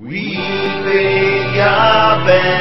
We our band.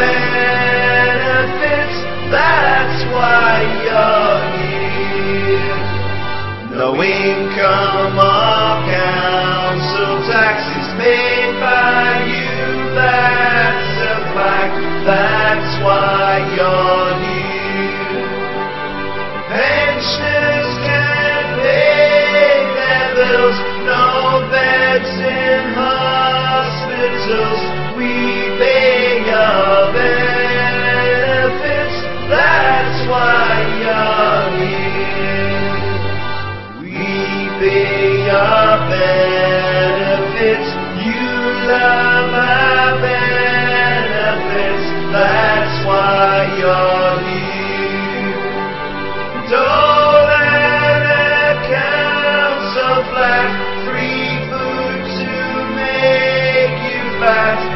benefits, that's why you're here. No income or council taxes paid by you, that's a fact, that's why you're here. Pensioners can pay their bills, no beds in hospitals. be your benefits. You love my benefits. That's why you're here. Don't let accounts of free food to make you fat.